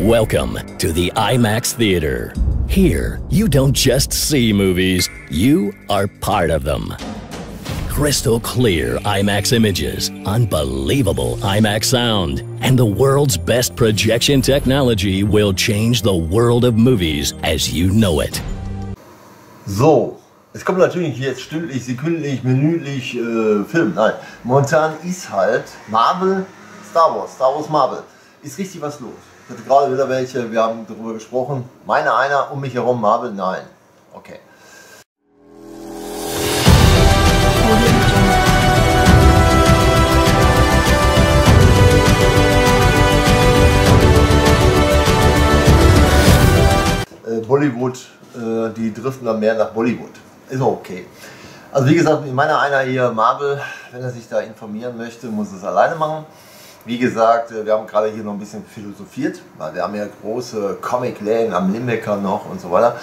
Welcome to the IMAX Theater. Here, you don't just see movies, you are part of them. Crystal clear IMAX images, unbelievable IMAX sound, and the world's best projection technology will change the world of movies as you know it. So, es kommt natürlich jetzt stündlich, sekündlich, minütlich äh, Film. Nein, momentan ist halt Marvel, Star Wars, Star Wars Marvel. Ist richtig was los. Ich hatte gerade wieder welche, wir haben darüber gesprochen. Meine einer, um mich herum Marvel, nein. Okay. Äh, Bollywood, äh, die driften dann mehr nach Bollywood. Ist okay. Also wie gesagt, meiner einer hier Marvel, wenn er sich da informieren möchte, muss es alleine machen. Wie gesagt, äh, wir haben gerade hier noch ein bisschen philosophiert, weil wir haben ja große Comic-Läden am Limbecker noch und so weiter.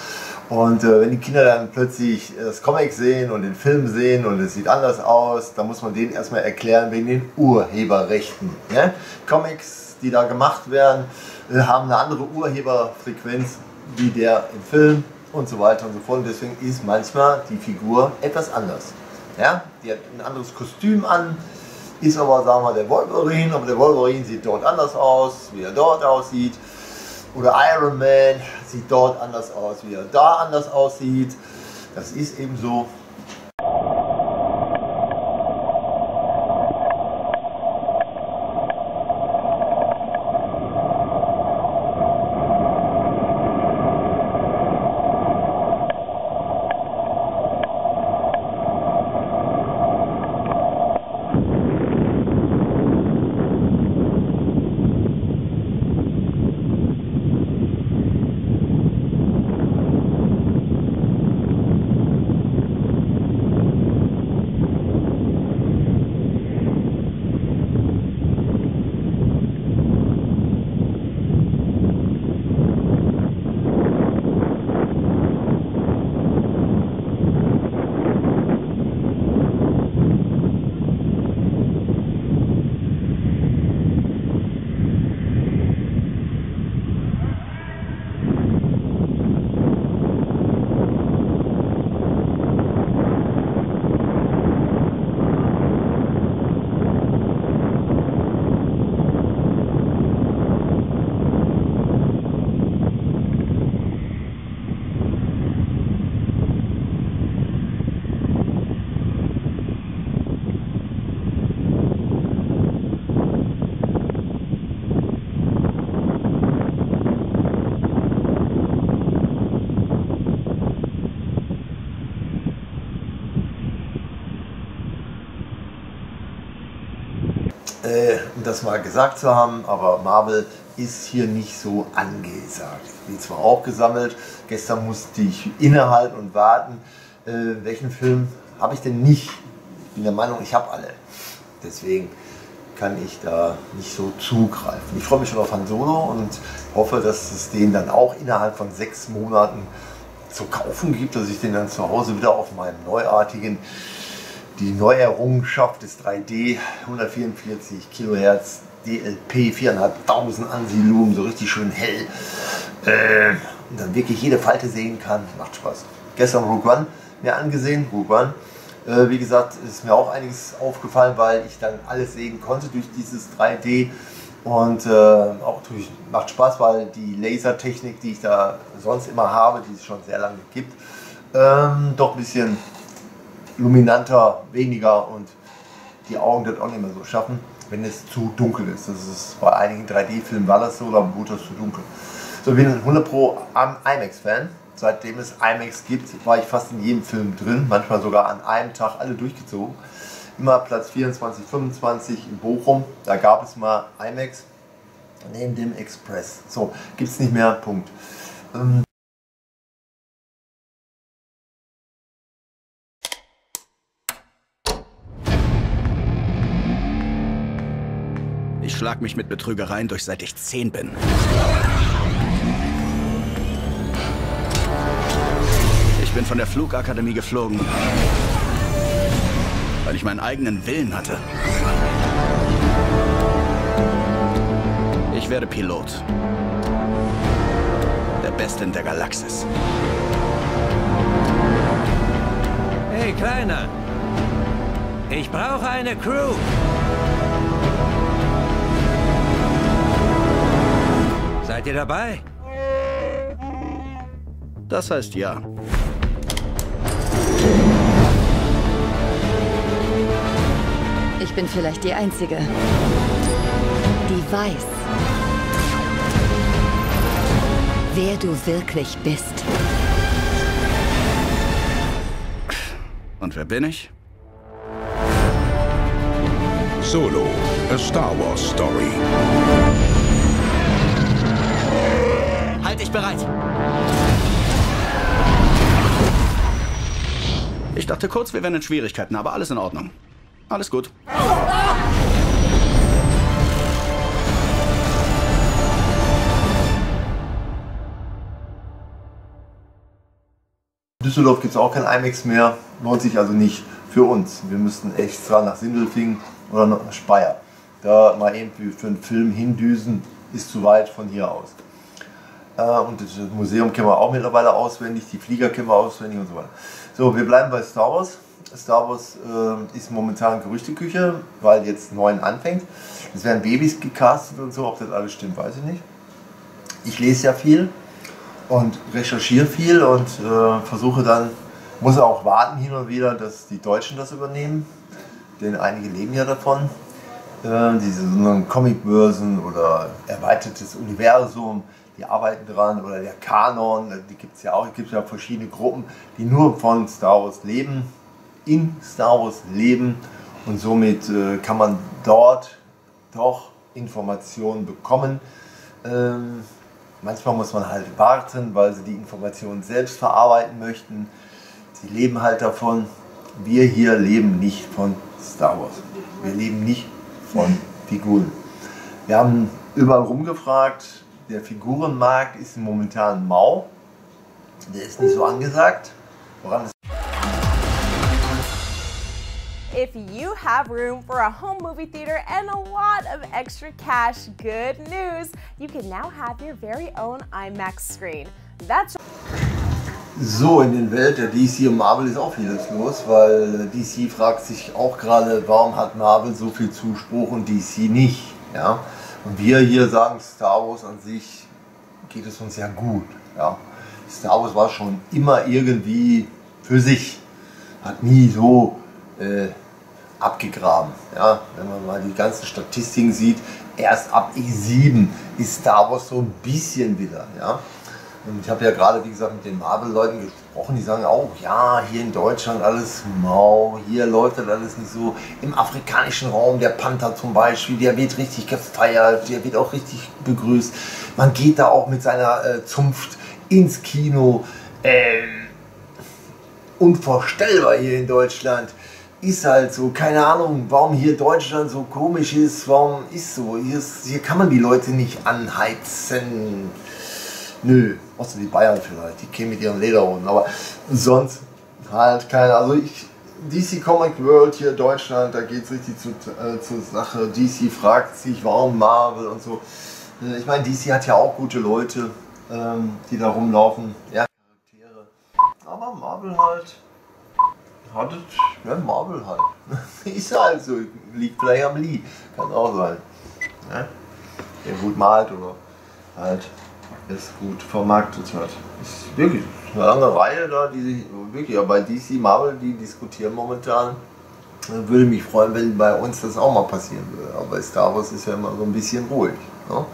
Und äh, wenn die Kinder dann plötzlich das Comic sehen und den Film sehen und es sieht anders aus, dann muss man denen erstmal erklären wegen den Urheberrechten. Ne? Comics, die da gemacht werden, äh, haben eine andere Urheberfrequenz wie der im Film und so weiter und so fort. Und deswegen ist manchmal die Figur etwas anders. Ja? Die hat ein anderes Kostüm an, ist aber, sagen wir, der Wolverine, aber der Wolverine sieht dort anders aus, wie er dort aussieht. Oder Iron Man sieht dort anders aus, wie er da anders aussieht. Das ist eben so. äh, um das mal gesagt zu haben, aber Marvel ist hier nicht so angesagt. Ich bin zwar auch gesammelt, gestern musste ich innehalten und warten, äh, welchen Film habe ich denn nicht? Ich bin der Meinung, ich habe alle. Deswegen kann ich da nicht so zugreifen. Ich freue mich schon auf Han Solo und hoffe, dass es den dann auch innerhalb von sechs Monaten zu kaufen gibt, dass ich den dann zu Hause wieder auf meinem neuartigen die Neuerrungenschaft des 3D 144 Kilohertz DLP 4500 Ansilumen, so richtig schön hell äh, und dann wirklich jede Falte sehen kann. Macht Spaß. Gestern Rogue One mir angesehen, Rogue One. Äh, wie gesagt, ist mir auch einiges aufgefallen, weil ich dann alles sehen konnte durch dieses 3D und äh, auch durch, macht Spaß, weil die Lasertechnik, die ich da sonst immer habe, die es schon sehr lange gibt, ähm, doch ein bisschen luminanter, weniger und die Augen das auch nicht mehr so schaffen, wenn es zu dunkel ist. Das ist bei einigen 3D-Filmen war das so, oder wurde das zu dunkel. So, ich bin 100 Pro IMAX-Fan. Seitdem es IMAX gibt, war ich fast in jedem Film drin, manchmal sogar an einem Tag alle durchgezogen. Immer Platz 24, 25 in Bochum, da gab es mal IMAX neben dem Express. So, gibt es nicht mehr, Punkt. Ähm, schlag mich mit Betrügereien durch, seit ich zehn bin. Ich bin von der Flugakademie geflogen, weil ich meinen eigenen Willen hatte. Ich werde Pilot. Besten der Galaxis. Hey, Kleiner. Ich brauche eine Crew. Ihr dabei? Das heißt ja. Ich bin vielleicht die Einzige, die weiß, wer du wirklich bist. Und wer bin ich? Solo, a Star Wars story. Dich bereit! Ich dachte kurz, wir wären in Schwierigkeiten, aber alles in Ordnung. Alles gut. In Düsseldorf gibt es auch kein IMAX mehr, lohnt sich also nicht für uns. Wir müssten extra nach Sindelfingen oder nach Speyer. Da mal irgendwie für einen Film hindüsen, ist zu weit von hier aus. Äh, und das Museum kennen wir auch mittlerweile auswendig, die Flieger kennen wir auswendig und so weiter. So, wir bleiben bei Star Wars. Star Wars äh, ist momentan Gerüchteküche, weil jetzt neun anfängt. Es werden Babys gecastet und so, ob das alles stimmt, weiß ich nicht. Ich lese ja viel und recherchiere viel und äh, versuche dann, muss auch warten hin und wieder, dass die Deutschen das übernehmen, denn einige leben ja davon. Äh, diese so Comicbörsen oder erweitertes Universum, die arbeiten dran oder der Kanon, die gibt es ja auch, gibt ja verschiedene Gruppen, die nur von Star Wars leben, in Star Wars leben und somit äh, kann man dort doch Informationen bekommen. Ähm, manchmal muss man halt warten, weil sie die Informationen selbst verarbeiten möchten. Sie leben halt davon. Wir hier leben nicht von Star Wars. Wir leben nicht von Figuren. Wir haben überall rumgefragt. Der Figurenmarkt ist momentan mau. Der ist nicht so angesagt. Woran es If you have room for a home movie theater and a lot of extra cash, good news! You can now have your very own IMAX screen. That's So, in den Welt der DC und Marvel ist auch vieles los, weil DC fragt sich auch gerade, warum hat Marvel so viel Zuspruch und DC nicht. Ja? Und wir hier sagen, Star Wars an sich geht es uns ja gut. Ja? Star Wars war schon immer irgendwie für sich, hat nie so äh, abgegraben. Ja? Wenn man mal die ganzen Statistiken sieht, erst ab E7 ist Star Wars so ein bisschen wieder. Ja? Und ich habe ja gerade, wie gesagt, mit den Marvel-Leuten gesprochen, die sagen auch, ja, hier in Deutschland alles mau, hier läuft das alles nicht so. Im afrikanischen Raum, der Panther zum Beispiel, der wird richtig gefeiert, der wird auch richtig begrüßt. Man geht da auch mit seiner äh, Zunft ins Kino. Ähm, unvorstellbar hier in Deutschland. Ist halt so, keine Ahnung, warum hier Deutschland so komisch ist, warum ist so. Hier, ist, hier kann man die Leute nicht anheizen. Nö, außer die Bayern vielleicht, die kämen mit ihren Lederhosen, aber sonst halt keine. Also ich, DC Comic World hier Deutschland, da geht es richtig zu, äh, zur Sache. DC fragt sich, warum Marvel und so. Äh, Ich meine, DC hat ja auch gute Leute, ähm, die da rumlaufen. Ja, Charaktere. Aber Marvel halt. Hat es, ja, Marvel halt. Ist halt so. Liegt vielleicht am Lee. Kann auch sein. Ja? Der gut malt oder halt es gut vermarktet hat. Ist wirklich eine lange Reihe da, die sich wirklich, ja, bei DC Marvel, die diskutieren momentan. Würde mich freuen, wenn bei uns das auch mal passieren würde. Aber bei Star Wars ist ja immer so ein bisschen ruhig. Ne?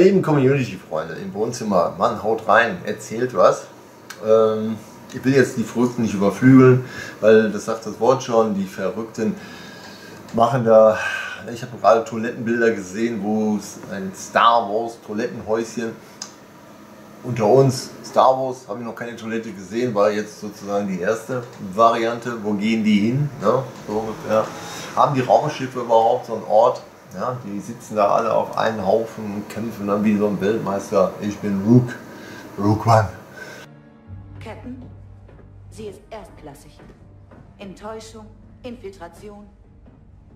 Lieben Community-Freunde im Wohnzimmer, Mann, haut rein, erzählt was. Ähm, ich will jetzt die Verrückten nicht überflügeln, weil das sagt das Wort schon, die Verrückten machen da. Ich habe gerade Toilettenbilder gesehen, wo es ein Star Wars Toilettenhäuschen unter uns, Star Wars, habe ich noch keine Toilette gesehen, war jetzt sozusagen die erste Variante. Wo gehen die hin? Ne? So ungefähr. Haben die Raumschiffe überhaupt so einen Ort? Ja, die sitzen da alle auf einen Haufen und kämpfen dann wie so ein Weltmeister. Ich bin Rook, Rook One. Captain, sie ist erstklassig. Enttäuschung, Infiltration,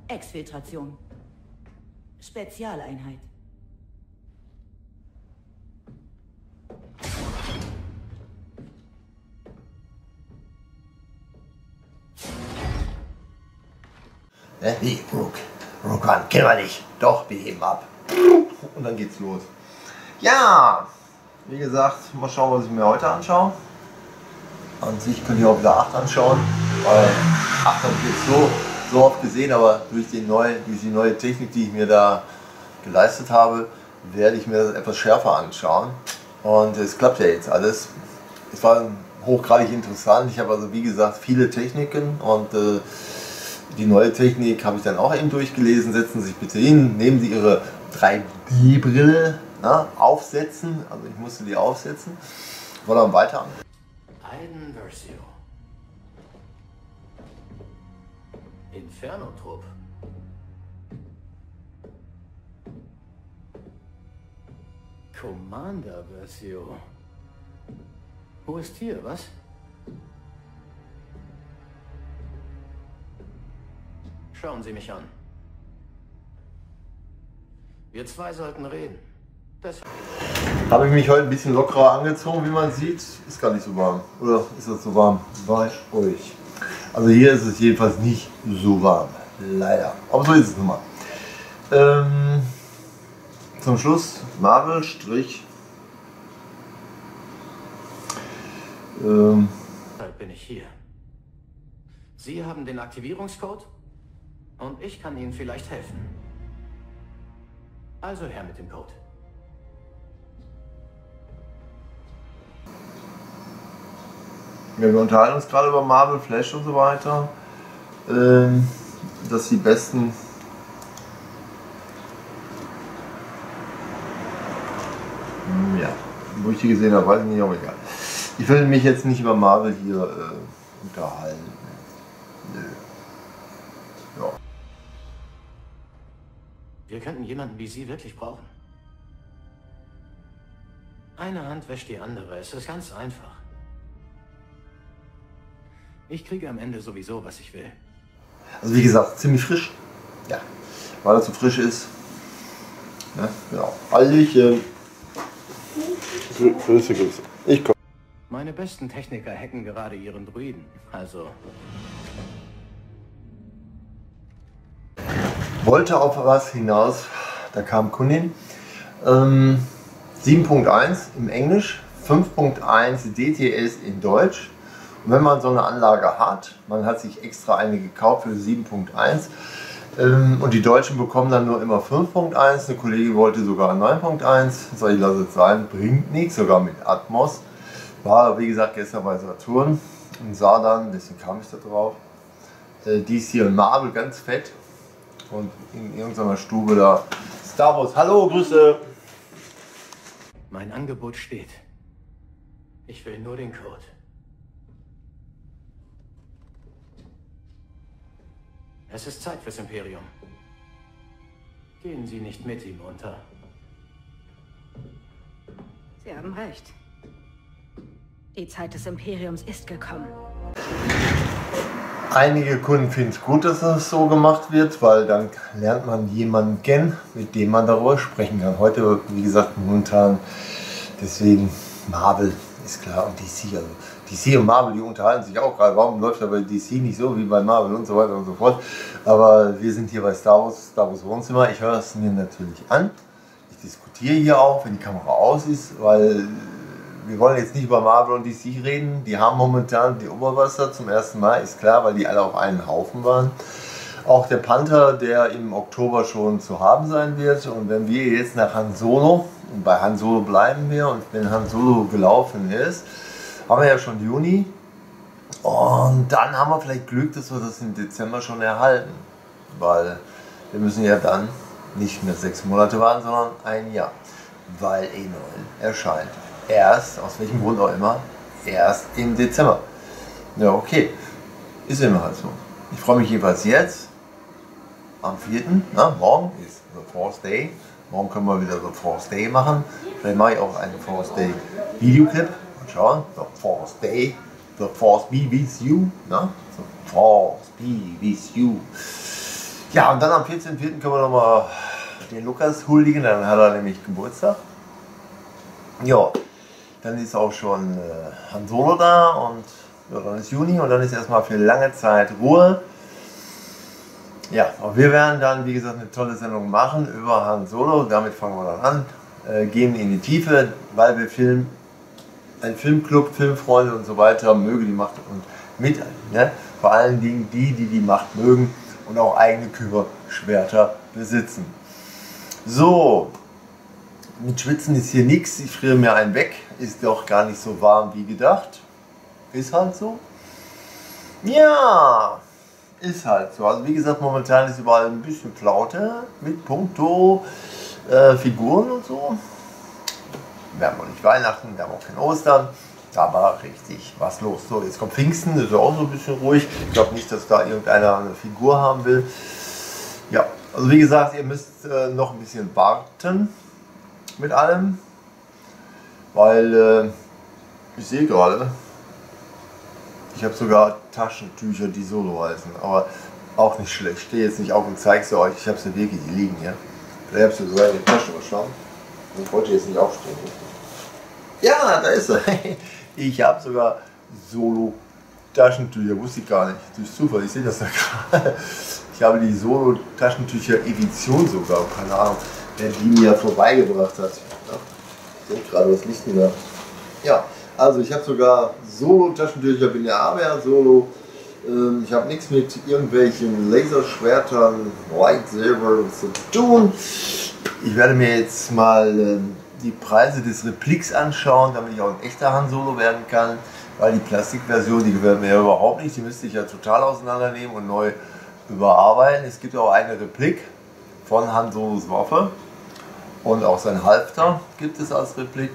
Exfiltration. Spezialeinheit. Ne? Wie, Rook One, kennen wir nicht. Doch, wir heben ab. Und dann geht's los. Ja, wie gesagt, mal schauen, was ich mir heute anschaue. An sich könnt ihr auch wieder 8 anschauen, weil 8 habe ich jetzt so, so oft gesehen, aber durch die, neue, durch die neue Technik, die ich mir da geleistet habe, werde ich mir das etwas schärfer anschauen. Und es klappt ja jetzt alles. Es war hochgradig interessant. Ich habe also, wie gesagt, viele Techniken und äh, die neue Technik habe ich dann auch eben durchgelesen. Setzen Sie sich bitte hin, nehmen Sie Ihre 3D-Brille aufsetzen. Also ich musste die aufsetzen. Wollen wir weiter an? Aiden Versio. Inferno-Trupp. Commander Versio. Wo ist hier, was? Schauen Sie mich an. Wir zwei sollten reden. Das Habe ich mich heute ein bisschen lockerer angezogen, wie man sieht. Ist gar nicht so warm. Oder ist das so warm bei euch? Also hier ist es jedenfalls nicht so warm. Leider. Aber so ist es nun mal. Ähm, zum Schluss Marvel Strich. Ähm, Deshalb bin ich hier. Sie haben den Aktivierungscode und ich kann Ihnen vielleicht helfen. Also her mit dem Code. Ja, wir unterhalten uns gerade über Marvel, Flash und so weiter. Ähm, dass die besten. Hm, Ja, wo ich die gesehen habe, weiß ich nicht, aber egal. Ich will mich jetzt nicht über Marvel hier äh, unterhalten. Nö. Wir könnten jemanden wie Sie wirklich brauchen. Eine Hand wäscht die andere. Es ist ganz einfach. Ich kriege am Ende sowieso, was ich will. Also wie gesagt, ziemlich frisch. Ja. Weil er zu frisch ist. Ja, genau. Hallöchen. Grüße, Grüße. Ich komme. Meine besten Techniker hacken gerade ihren Druiden. Also, wollte auf was hinaus, da kam Kundin. Ähm, 7.1 im Englisch, 5.1 DTS in Deutsch. Und wenn man so eine Anlage hat, man hat sich extra eine gekauft für 7.1 ähm, und die Deutschen bekommen dann nur immer 5.1. Eine Kollegin wollte sogar 9.1. Soll ich lasse es sein, bringt nichts, sogar mit Atmos. War wie gesagt gestern bei Saturn und sah dann, deswegen kam ich da drauf, äh, dies hier in Marvel ganz fett und in irgendeiner Stube da. Star Wars, hallo, Grüße! mein Angebot steht. Ich will nur den Code. Es ist Zeit fürs Imperium. Gehen Sie nicht mit ihm unter. Sie haben recht. Die Zeit des Imperiums ist gekommen. Einige Kunden finden es gut, dass es so gemacht wird, weil dann lernt man jemanden kennen, mit dem man darüber sprechen kann. Heute, wie gesagt, momentan deswegen Marvel ist klar und DC. Also DC und Marvel, die unterhalten sich auch gerade. Warum läuft da bei DC nicht so wie bei Marvel und so weiter und so fort? Aber wir sind hier bei Star Wars, Star Wars Wohnzimmer. Ich höre es mir natürlich an. Ich diskutiere hier auch, wenn die Kamera aus ist, weil wir wollen jetzt nicht über Marvel und DC reden. Die haben momentan die Oberwasser zum ersten Mal, ist klar, weil die alle auf einen Haufen waren. Auch der Panther, der im Oktober schon zu haben sein wird. Und wenn wir jetzt nach Han Solo, und bei Han Solo bleiben wir, und wenn Han Solo gelaufen ist, haben wir ja schon Juni. Und dann haben wir vielleicht Glück, dass wir das im Dezember schon erhalten. Weil wir müssen ja dann nicht mehr sechs Monate warten, sondern ein Jahr. Weil E9 erscheint. Erst, aus welchem Grund auch immer, erst im Dezember. Ja, okay. Ist immer halt so. Ich freue mich jedenfalls jetzt, am 4., na, morgen ist The Force Day. Morgen können wir wieder The Force Day machen. Vielleicht mache ich auch einen Force Day Videoclip. Mal schauen. The Force Day. The Force be with you. Na? The Force be with you. Ja, und dann am 14.04. können wir nochmal den Lukas huldigen. Dann hat er nämlich Geburtstag. Ja, dann ist auch schon äh, Han Solo da und ja, dann ist Juni und dann ist erstmal für lange Zeit Ruhe. Ja, und wir werden dann, wie gesagt, eine tolle Sendung machen über Han Solo. Damit fangen wir dann an, äh, gehen in die Tiefe, weil wir Film, ein Filmclub, Filmfreunde und so weiter möge die Macht und mit, ne? vor allen Dingen die, die die Macht mögen und auch eigene Küberschwerter besitzen. So, mit Schwitzen ist hier nichts. Ich friere mir einen weg. Ist doch gar nicht so warm wie gedacht. Ist halt so. Ja, ist halt so. Also wie gesagt, momentan ist überall ein bisschen Flaute mit Punkto äh, Figuren und so. Wir haben noch nicht Weihnachten, wir haben auch kein Ostern. Aber richtig was los. So, jetzt kommt Pfingsten, ist auch so ein bisschen ruhig. Ich glaube nicht, dass da irgendeiner eine Figur haben will. Ja, also wie gesagt, ihr müsst äh, noch ein bisschen warten mit allem, weil äh, ich sehe gerade, ich habe sogar Taschentücher, die Solo heißen, aber auch nicht schlecht. Ich stehe jetzt nicht auf und zeige sie euch, ich habe sie wirklich, die liegen hier. Vielleicht habt ihr sogar in die Tasche was schauen. Ich wollte jetzt nicht aufstehen. Ja, da ist er. Ich habe sogar Solo Taschentücher, wusste ich gar nicht. Durch Zufall, ich sehe das da gerade. Ich habe die Solo Taschentücher Edition sogar, keine Ahnung der die mir vorbeigebracht hat. Denke gerade, was liegt denn da? Ja, also ich habe sogar Solo-Taschentücher, bin ja aber Solo. Ähm, ich habe nichts mit irgendwelchen Laserschwertern, Lightsaber zu tun. Ich werde mir jetzt mal ähm, die Preise des Repliks anschauen, damit ich auch ein echter Han Solo werden kann. Weil die Plastikversion, die gefällt mir ja überhaupt nicht. Die müsste ich ja total auseinandernehmen und neu überarbeiten. Es gibt auch eine Replik von Han Solos Waffe. Und auch sein Halfter gibt es als Replik.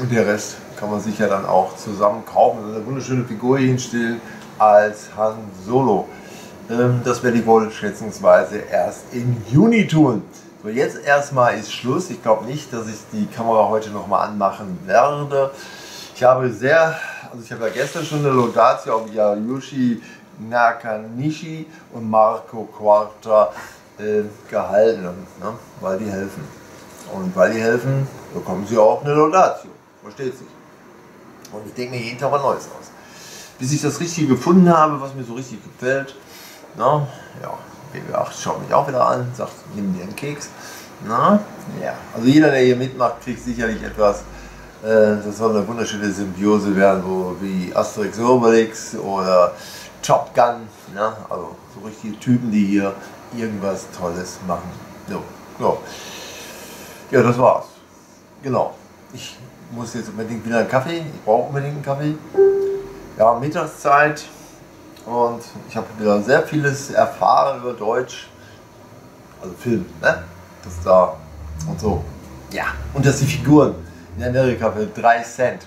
Und der Rest kann man sich ja dann auch zusammen kaufen. Also eine wunderschöne Figur hinstellen als Han Solo. Ähm, das werde ich wohl schätzungsweise erst im Juni tun. So, jetzt erstmal ist Schluss. Ich glaube nicht, dass ich die Kamera heute nochmal anmachen werde. Ich habe sehr, also ich habe ja gestern schon eine Laudatio auf Yayushi Nakanishi und Marco Quarta äh, gehalten, ne? weil die helfen. Und weil die helfen, bekommen sie auch eine Laudatio. Versteht sich. Und ich denke mir jeden Tag was Neues aus. Bis ich das Richtige gefunden habe, was mir so richtig gefällt, na, ja, BB8 schaut mich auch wieder an, sagt, nimm dir einen Keks. Na, ja, also jeder, der hier mitmacht, kriegt sicherlich etwas. Äh, das soll eine wunderschöne Symbiose werden, so wie Asterix Obelix oder Top Gun. Ne? Also so richtige Typen, die hier irgendwas Tolles machen. So, so. Ja, das war's. Genau. Ich muss jetzt unbedingt wieder einen Kaffee. Ich brauche unbedingt einen Kaffee. Ja, Mittagszeit. Und ich habe wieder sehr vieles erfahren über Deutsch. Also Film, ne? Das da und so. Ja, und dass die Figuren in Amerika für 3 Cent,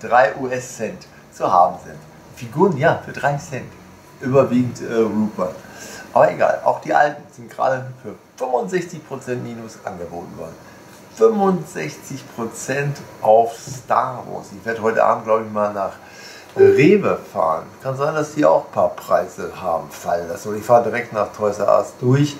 3 US-Cent zu haben sind. Figuren, ja, für 3 Cent. Überwiegend äh, Rupert. Aber egal, auch die alten sind gerade für 65% Minus angeboten worden. 65% auf Star Wars. Ich werde heute Abend, glaube ich, mal nach Rewe fahren. Kann sein, dass die auch ein paar Preise haben fallen lassen. Und ich fahre direkt nach Toys R Us durch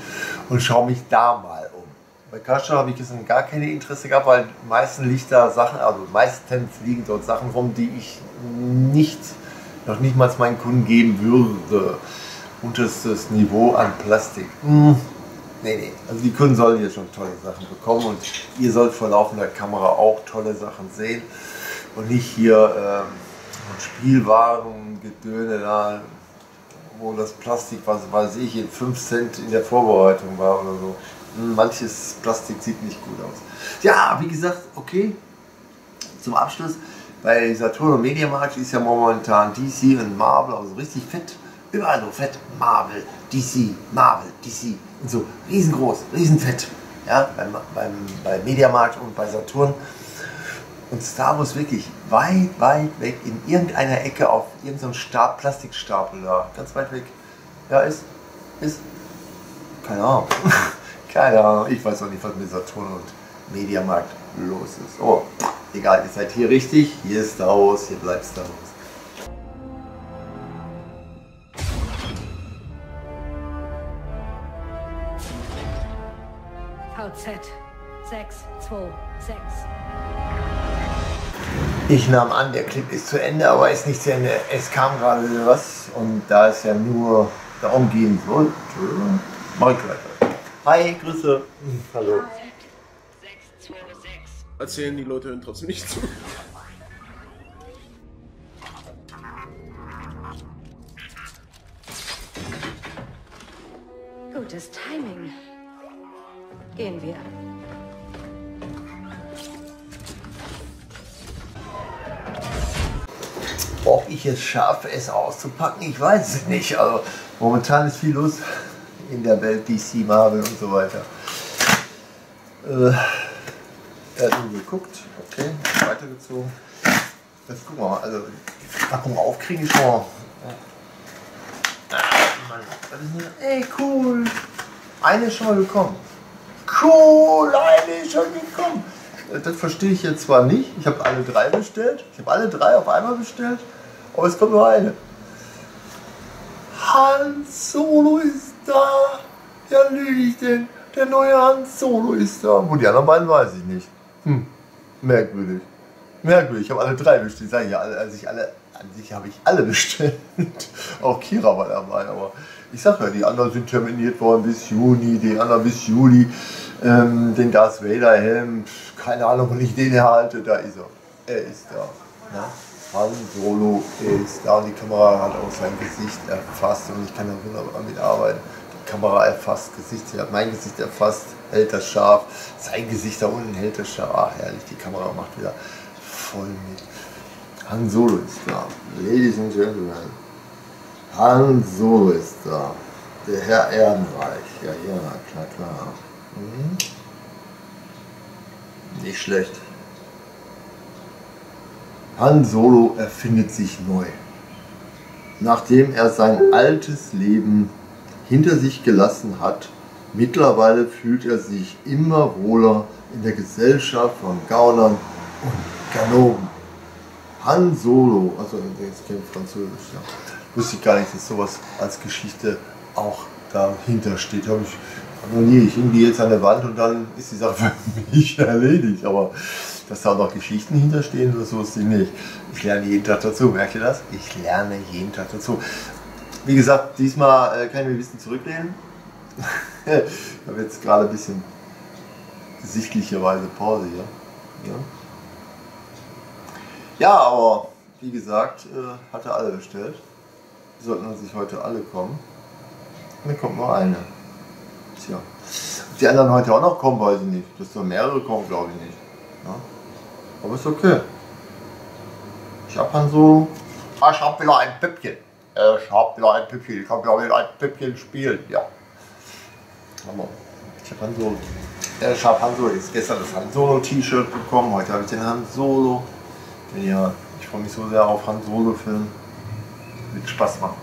und schaue mich da mal um. Bei Kascha habe ich gestern gar keine Interesse gehabt, weil meistens liegt da Sachen, also meistens liegen dort Sachen rum, die ich nicht, noch nicht mal meinen Kunden geben würde unterstes Niveau an Plastik. Hm. Nee, nee. Also die Kunden sollen hier schon tolle Sachen bekommen und ihr sollt vor laufender Kamera auch tolle Sachen sehen und nicht hier ähm, Spielwaren, Gedöne da, wo das Plastik, was weiß ich, in 5 Cent in der Vorbereitung war oder so. Hm, manches Plastik sieht nicht gut aus. Ja, wie gesagt, okay, zum Abschluss, bei Saturn und Mediamarkt ist ja momentan DC und Marvel, also richtig fett Überall so fett. Marvel, DC, Marvel, DC. Und so riesengroß, riesenfett. Ja, beim, beim, bei Mediamarkt und bei Saturn. Und Star Wars wirklich weit, weit weg in irgendeiner Ecke auf irgendeinem Stab, Plastikstapel da, ganz weit weg. Ja, ist, ist, keine Ahnung. keine Ahnung, ich weiß auch nicht, was mit Saturn und Mediamarkt los ist. Oh, egal, ihr seid hier richtig, hier ist Star Wars, hier bleibt Star Wars. VZ 626. Ich nahm an, der Clip ist zu Ende, aber ist nicht zu Ende. Es kam gerade was und da es ja nur darum gehen sollte, mach ich weiter. Hi, Grüße. Hallo. Erzählen die Leute hören trotzdem nicht zu. Gutes Timing. Gehen wir. Ob ich es schaffe, es auszupacken, ich weiß es nicht. Also momentan ist viel los in der Welt DC, Marvel und so weiter. Äh, er hat nur geguckt, okay, weitergezogen. Jetzt gucken wir mal, also die Packung aufkriegen schon mal. Ah, ist? Ey, cool. Eine ist schon mal gekommen. Cool, eine ist schon gekommen. Äh, Das verstehe ich jetzt zwar nicht. Ich habe alle drei bestellt. Ich habe alle drei auf einmal bestellt. Aber es kommt nur eine. Han Solo ist da. Ja, lüge ich denn? Der neue Han Solo ist da. Wo die anderen beiden weiß ich nicht. Hm. Merkwürdig. Merkwürdig. Ich habe alle drei bestellt. Sag ich ja, als ich alle, an sich habe ich alle bestellt. Auch Kira war dabei. Aber ich sag ja, die anderen sind terminiert worden bis Juni, die anderen bis Juli. Ähm, den Darth Vader Helm, keine Ahnung, wo ich den erhalte. Da ist er. Er ist da. Ja? Han Solo ist da und die Kamera hat auch sein Gesicht erfasst und ich kann da wunderbar mitarbeiten. Die Kamera erfasst Gesicht, sie hat mein Gesicht erfasst, hält das scharf, sein Gesicht da unten hält das scharf. Ah, herrlich, die Kamera macht wieder voll mit. Han Solo ist da. Ladies and Gentlemen, Han Solo ist da. Der Herr Ehrenreich. Ja, ja, klar, klar. Mhm. Nicht schlecht. Han Solo erfindet sich neu. Nachdem er sein altes Leben hinter sich gelassen hat, mittlerweile fühlt er sich immer wohler in der Gesellschaft von Gaunern und Ganoven. Han Solo, also jetzt kennt Französisch, ja. wusste ich gar nicht, dass sowas als Geschichte auch dahinter steht. Habe ich noch nie. Ich hing jetzt an der Wand und dann ist die Sache für mich erledigt. Aber dass da noch Geschichten hinterstehen, das wusste ich nicht. Ich lerne jeden Tag dazu, merkt ihr das? Ich lerne jeden Tag dazu. Wie gesagt, diesmal äh, kann ich mir ein bisschen zurücklehnen. ich habe jetzt gerade ein bisschen sichtlicherweise Pause hier. Ja, ja aber wie gesagt, äh, hatte alle bestellt. Sollten sich heute alle kommen. Dann kommt nur eine. Tja. Ob die anderen heute auch noch kommen, weiß ich nicht. Dass da mehrere kommen, glaube ich nicht. Ja. Aber ist okay. Ich hab dann so. Ah, ich hab wieder ein Püppchen. Ich hab wieder ein Püppchen. Ich kann wieder ein Püppchen spielen. Ja. Aber ich hab Han Solo. Äh, Ich hab Han Solo. Jetzt gestern das Han Solo T-Shirt bekommen. Heute habe ich den Han Solo. Ja, ich freue mich so sehr auf Han Solo Film. Wird Spaß machen.